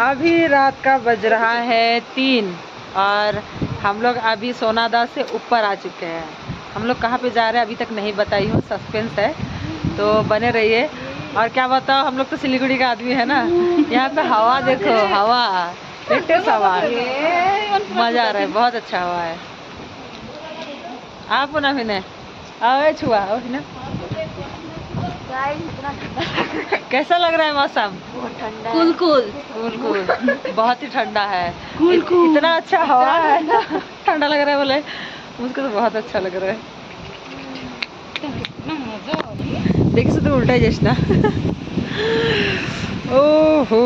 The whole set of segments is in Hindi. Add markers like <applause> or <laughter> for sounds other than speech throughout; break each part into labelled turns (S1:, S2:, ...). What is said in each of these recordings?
S1: अभी रात का बज रहा है तीन और हम लोग अभी सोनादा से ऊपर आ चुके हैं। हम लोग कहाँ पे जा रहे हैं अभी तक नहीं बताई हूँ सस्पेंस है। तो बने रहिए। और क्या बताओ हम लोग तो सिलीगुड़ी का आदमी है ना। यहाँ पे हवा देखो हवा। लेटेस्ट हवा मज़ा आ रहा है बहुत अच्छा हवा है। आप ना फिने आओ छुआ <laughs> कैसा लग रहा है मौसम?
S2: कूल कूल
S1: कूल कूल बहुत ही ठंडा है। Cool
S2: cool.
S1: इतना अच्छा हवा है ना। ठंडा। लग रहा है बोले। मुझको तो बहुत अच्छा लग रहा है। देखिए तो उल्टा ही ओहो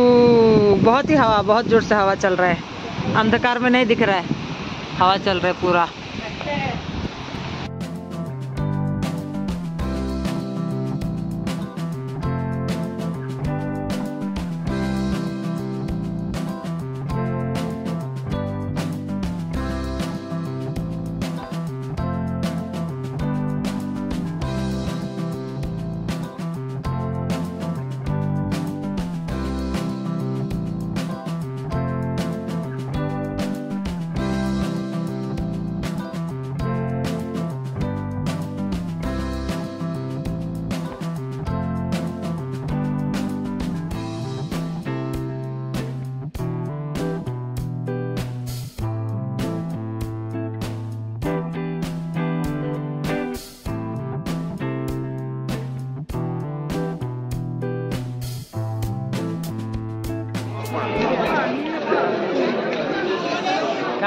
S1: बहुत ही हवा बहुत ज़ोर से हवा चल रहा है। अंधकार में नहीं दिख रहा है। हवा चल रहा है पूरा।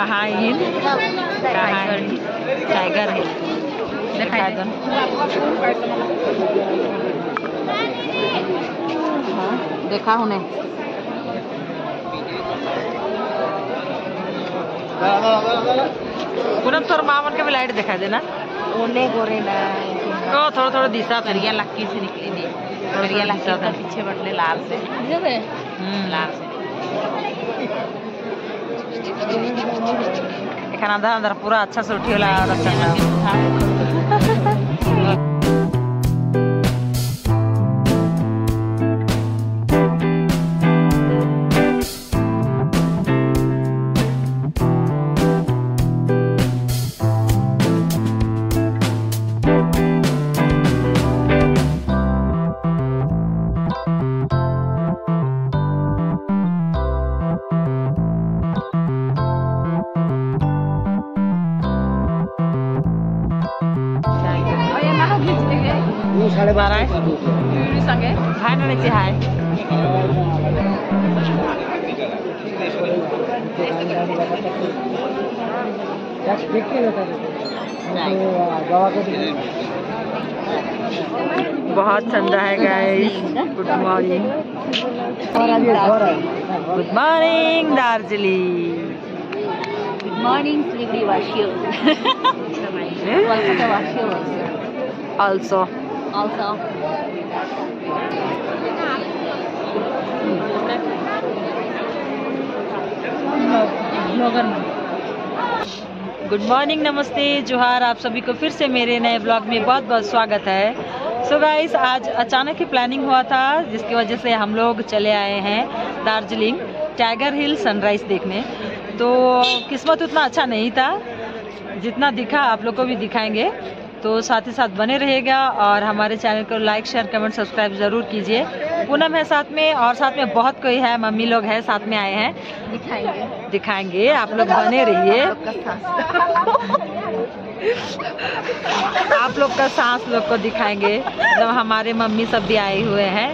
S1: कहाँ हिल कहाँ हिल टाइगर हिल। दो। हाँ, देखा हूँ नहीं पूनम थोड़ा मामन के भी लाइट दिखा देना।
S2: ओले गोरे ना।
S1: तो थोड़ा थोड़ा दिशा
S2: करिया लक्की से निकली थी। करिया लक्की का पीछे बटले लाल से।
S1: हम्म,
S2: लाल से।
S1: एखन अंदर अंदर पूरा अच्छा से उठी वाला और अच्छा दू साढ़े बारह
S2: संगे।
S1: हाय? ना रखिए हाय बहुत ठंडा है guys good morning good
S2: morning Darjeeling good morning Siliguri वाशियो
S1: also.
S2: Also.
S1: Good morning नमस्ते, जोहार, आप सभी को फिर से मेरे नए ब्लॉग में बहुत बहुत स्वागत है। सो so गाइस आज अचानक ही प्लानिंग हुआ था, जिसकी वजह से हम लोग चले आए हैं दार्जिलिंग टाइगर हिल सनराइज देखने। तो किस्मत उतना अच्छा नहीं था, जितना दिखा आप लोग को भी दिखाएँगे। तो साथ ही साथ बने रहेगा और हमारे चैनल को लाइक शेयर कमेंट सब्सक्राइब ज़रूर कीजिए। पूनम है साथ में और साथ में बहुत कोई है मम्मी लोग है साथ में आए हैं।
S2: दिखाएँगे।
S1: दिखाएँगे आप लोग बने रहिए। आप लोग का सांस लोग को दिखाएँगे जब हमारे मम्मी सब भी आए हुए हैं।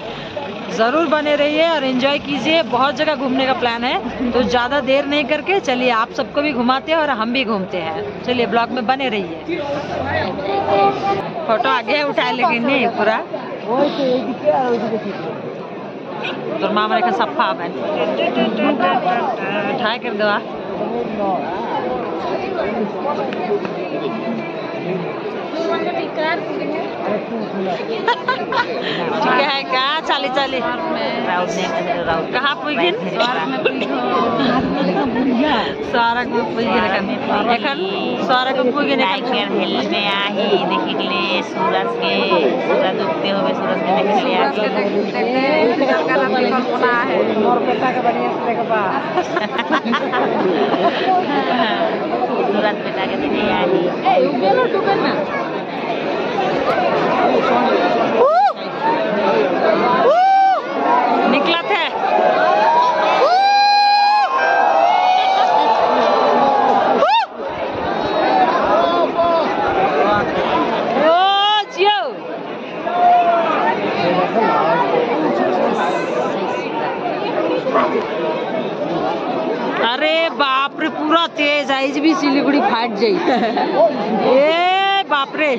S1: ज़रूर बने रहिए और एंजॉय कीजिए बहुत जगह घूमने का प्लान है तो ज़्यादा देर नहीं करके चलिए आप सबको भी घुमाते हैं और हम भी घूमते हैं चलिए ब्लॉग में बने रहिए फोटो आगे उठाए लेकिन नहीं पूरा তোর মামার এখানে সাফা হবেন ঠাই করে দেওয়া ठीक है का चाली चाली।
S2: कहाँ पुगिन? सारा
S1: को पुगिन एखन। सारा को पुगिन
S2: एखन। हिल में आही देख ले सूरज के सूरज उगते होवे सूरज के देखि ले
S1: आके देखे कल का
S3: कोना है। मोर बेटा के बढ़िया से देखबा
S2: <laughs> सूरज बेटा के देखे आही। ए
S3: उगेलो डुबे ना।
S1: निकला थे। अरे बाप रे पूरा तेज आइज़ भी सिलीगुड़ी फाट जाई। <laughs> ए बाप रे।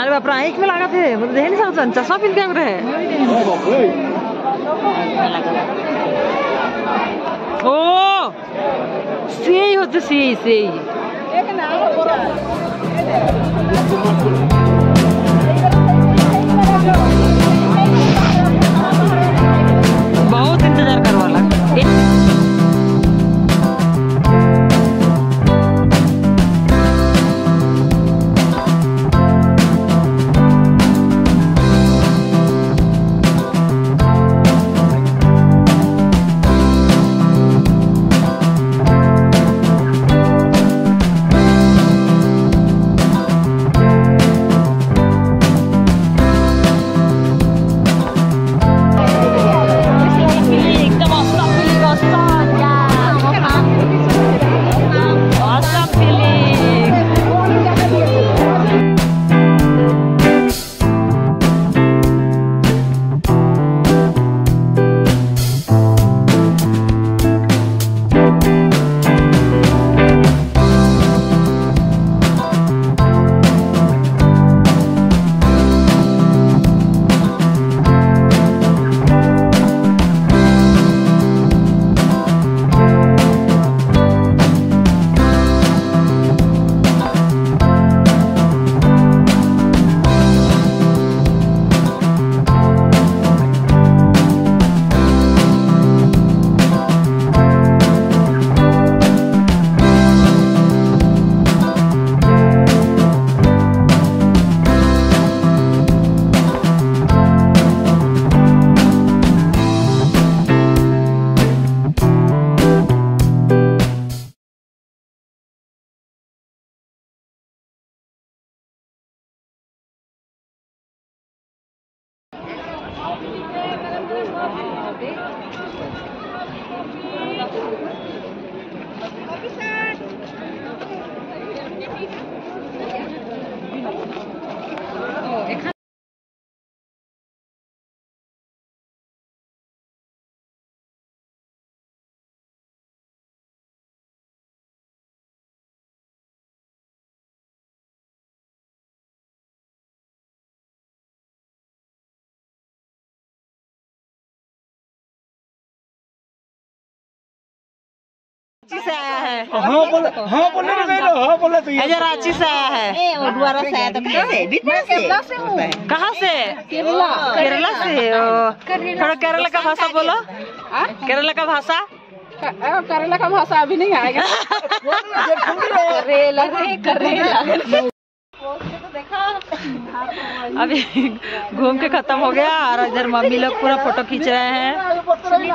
S1: अरे बाप रे, एक में लगा थे मतलब देख नहीं सकते चश्मा पिन क्या करे ओ! सही होते सही सही एक नाम बहुत इंतज़ार करवा लगा এখানে रांची से आया है।
S4: हाँ बोले हाँ बोले ना मेरे हाँ बोले तो ये
S1: अजय रांची से आया है। कहाँ से? केरला। केरला से? ओ, थोड़ा केरला का भाषा बोलो। केरला का भाषा?
S3: करेला का भाषा अभी नहीं आएगा। <laughs> करेला करेला <laughs> <laughs>
S1: अभी घूम के खत्म हो गया और इधर मम्मी लोग पूरा फ़ोटो खींच रहे हैं।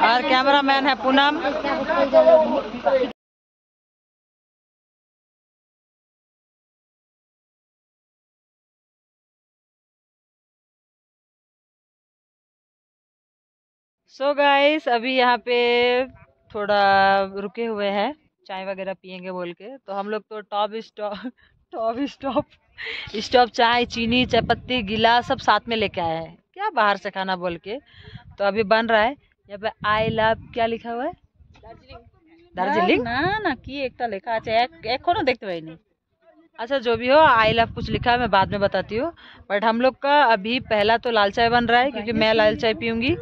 S1: और कैमरा मैन है पूनम। सो गाइस अभी यहाँ पे थोड़ा रुके हुए हैं। चाय वगैरह पियेंगे बोल के। तो हम लोग तो top stop top stop stove चाय चीनी चाय पत्ती गिला सब साथ में लेके आए हैं। क्या बाहर से खाना बोल के? तो अभी बन रहा है। यहाँ पे आई लव क्या लिखा हुआ है? दार्जिलिंग।
S3: ना ना की एक लेखा अच्छा एक, एक देखते नहीं।
S1: अच्छा जो भी हो आई लव कुछ लिखा है मैं बाद में बताती हूँ। बट हम लोग का अभी पहला तो लाल चाय बन रहा है क्योंकि मैं लाल चाय पीऊँगी।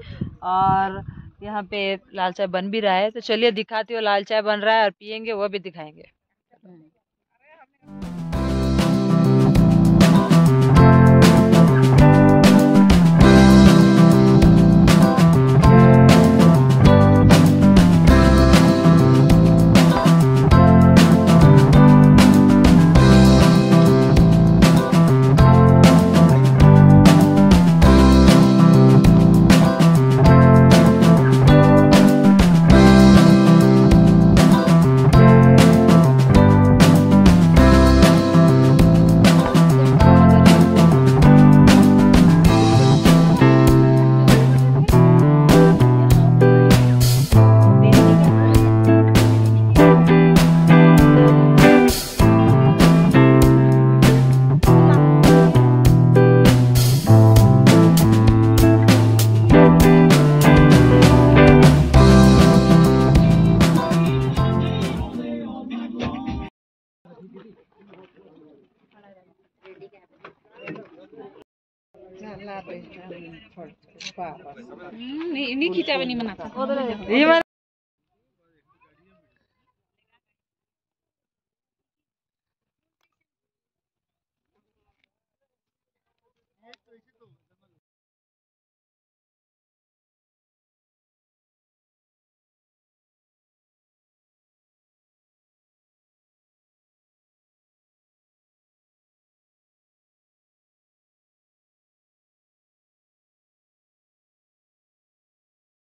S1: और यहाँ पे लाल चाय बन भी रहा है। तो चलिए दिखाती हूँ लाल चाय बन रहा है और पियेंगे वो भी दिखाएँगे। हम्म।
S3: नहीं नहीं खींचा नहीं मना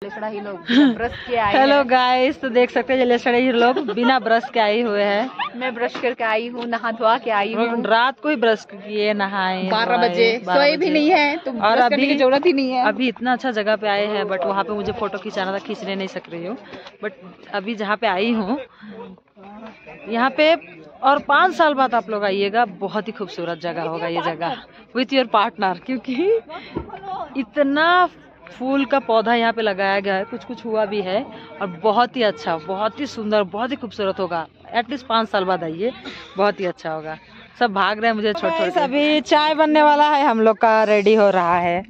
S3: <laughs>
S1: हेलो गाइस तो देख सकते हैं जलेसड़े ही लोग बिना ब्रश के आए हुए हैं।
S3: मैं ब्रश करके आई हूँ नहा धोआ के आई हूँ।
S1: रात को ही ब्रश किए नहाए
S3: बारह बजे सोए भी नहीं है तो
S1: और
S3: ब्रश
S1: अभी
S3: की ज़रूरत ही नहीं है।
S1: अभी इतना अच्छा जगह पे आए हैं बट वहाँ पे मुझे फ़ोटो खिंचाना था खींचने नहीं सक रही हूँ। बट अभी जहाँ पे आई हूँ यहाँ पे और पाँच साल बाद आप लोग आइएगा बहुत ही खूबसूरत जगह होगा ये जगह विथ योर पार्टनर क्योंकि इतना फूल का पौधा यहाँ पे लगाया गया है। कुछ कुछ हुआ भी है और बहुत ही अच्छा बहुत ही सुंदर, बहुत ही खूबसूरत होगा। एटलीस्ट पाँच साल बाद आइए, बहुत ही अच्छा होगा। सब भाग रहे हैं मुझे छोटे छोटे अभी चाय बनने वाला है, हम लोग का रेडी हो रहा है।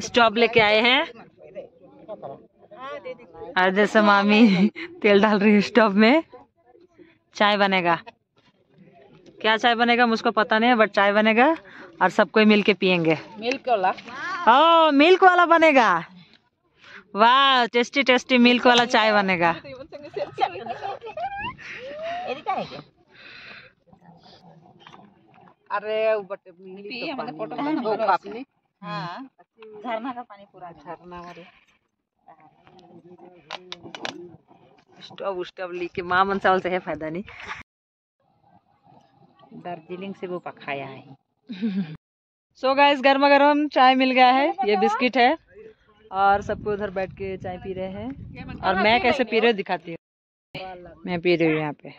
S1: स्टोव लेके आए हैं। और जैसे मामी तेल डाल रही है स्टोव में। चाय बनेगा। क्या चाय बनेगा मुझको पता नहीं है बट चाय बनेगा। और सब कोई मिल के पियेंगे।
S3: मिल्क वाला?
S1: ओ मिल्क वाला बनेगा। वाह टेस्टी टेस्टी मिल्क वाला चाय बनेगा।
S3: अरे काफ़ी हाँ। झरना का पानी पूरा झरना वाले।
S1: स्टोव उस्टोव लेके माँ मन चावल से है फ़ायदा नहीं।
S2: दार्जिलिंग से वो पखाया है।
S1: सो गाइस गर्मा गर्म चाय मिल गया है ये बिस्किट है और सबको उधर बैठ के चाय पी रहे हैं। और मैं कैसे पी रही हूँ दिखाती हूँ। मैं पी रही हूँ यहाँ पे।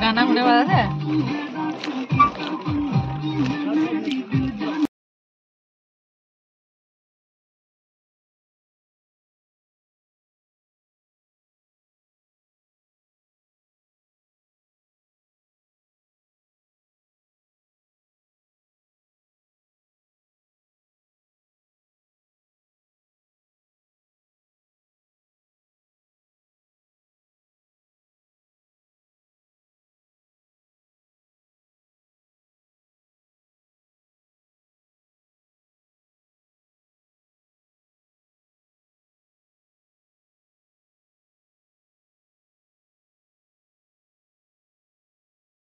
S3: गाना होने वाला है?